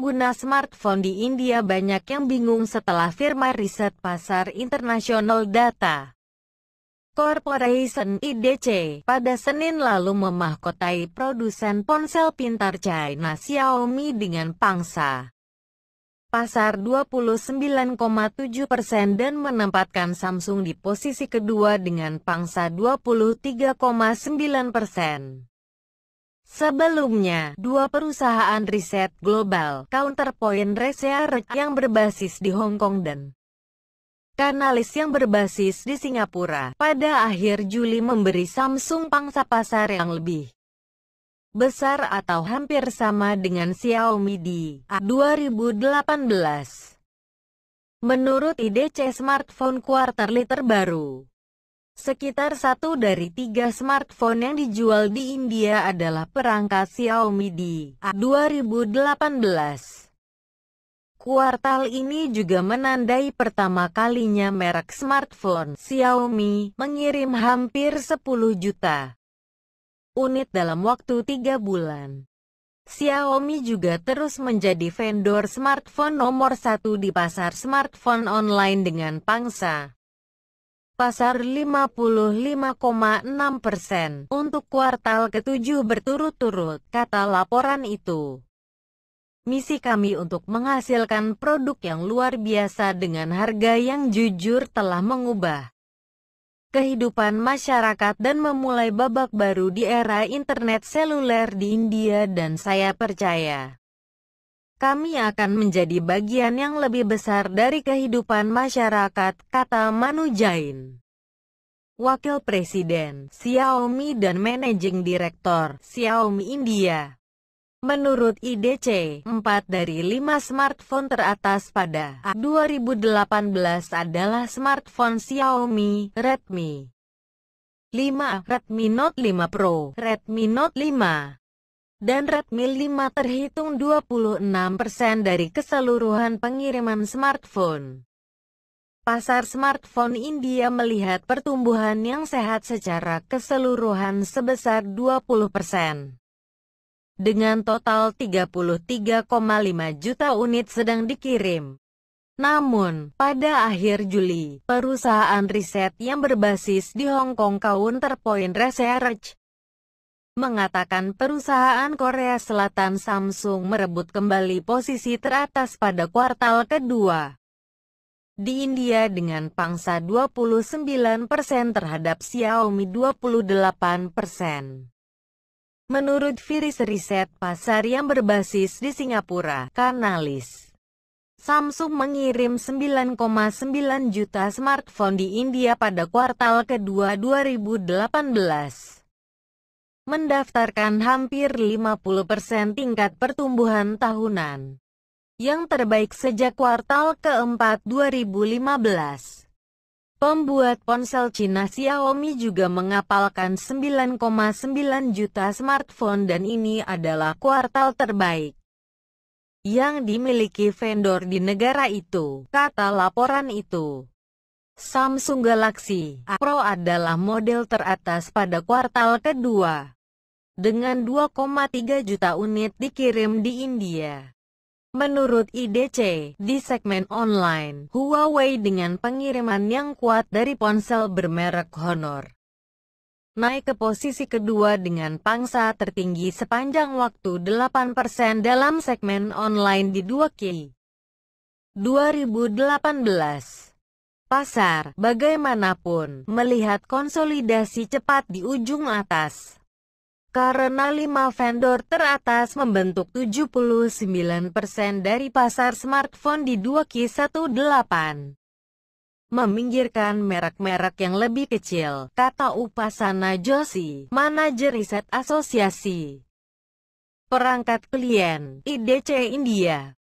Pengguna smartphone di India banyak yang bingung setelah firma riset pasar internasional data. Corporation IDC pada Senin lalu memahkotai produsen ponsel pintar China Xiaomi dengan pangsa pasar 29,7% persen dan menempatkan Samsung di posisi kedua dengan pangsa 23,9%. persen. Sebelumnya, dua perusahaan riset global, Counterpoint Research yang berbasis di Hong Kong dan Kanalis yang berbasis di Singapura, pada akhir Juli memberi Samsung pangsa pasar yang lebih besar atau hampir sama dengan Xiaomi di 2018. Menurut IDC Smartphone Quarterly terbaru, Sekitar satu dari tiga smartphone yang dijual di India adalah perangkat Xiaomi di 2018. Kuartal ini juga menandai pertama kalinya merek smartphone Xiaomi mengirim hampir 10 juta unit dalam waktu tiga bulan. Xiaomi juga terus menjadi vendor smartphone nomor satu di pasar smartphone online dengan pangsa pasar 55,6 persen untuk kuartal ketujuh berturut-turut, kata laporan itu. Misi kami untuk menghasilkan produk yang luar biasa dengan harga yang jujur telah mengubah kehidupan masyarakat dan memulai babak baru di era internet seluler di India dan saya percaya kami akan menjadi bagian yang lebih besar dari kehidupan masyarakat, kata Manu Jain. Wakil Presiden Xiaomi dan Managing Director Xiaomi India. Menurut IDC, 4 dari 5 smartphone teratas pada 2018 adalah smartphone Xiaomi, Redmi 5, Redmi Note 5 Pro, Redmi Note 5, dan Redmi 5 terhitung 26% dari keseluruhan pengiriman smartphone. Pasar smartphone India melihat pertumbuhan yang sehat secara keseluruhan sebesar 20%. Dengan total 33,5 juta unit sedang dikirim. Namun, pada akhir Juli, perusahaan riset yang berbasis di Hong Kong Counterpoint Research mengatakan perusahaan Korea Selatan Samsung merebut kembali posisi teratas pada kuartal kedua. Di India dengan pangsa 29% terhadap Xiaomi 28%. Menurut Viris Riset Pasar yang berbasis di Singapura, Kanalis, Samsung mengirim 9,9 juta smartphone di India pada kuartal kedua 2018 mendaftarkan hampir 50% tingkat pertumbuhan tahunan. Yang terbaik sejak kuartal keempat 2015. Pembuat ponsel Cina Xiaomi juga mengapalkan 9,9 juta smartphone dan ini adalah kuartal terbaik yang dimiliki vendor di negara itu, kata laporan itu. Samsung Galaxy A Pro adalah model teratas pada kuartal kedua dengan 2,3 juta unit dikirim di India. Menurut IDC, di segmen online, Huawei dengan pengiriman yang kuat dari ponsel bermerek Honor naik ke posisi kedua dengan pangsa tertinggi sepanjang waktu 8% dalam segmen online di 2Q. 2018 Pasar, bagaimanapun, melihat konsolidasi cepat di ujung atas karena lima vendor teratas membentuk 79% dari pasar smartphone di 2Q18. Meminggirkan merek-merek yang lebih kecil, kata Upasana Joshi, manajer riset asosiasi. Perangkat klien, IDC India.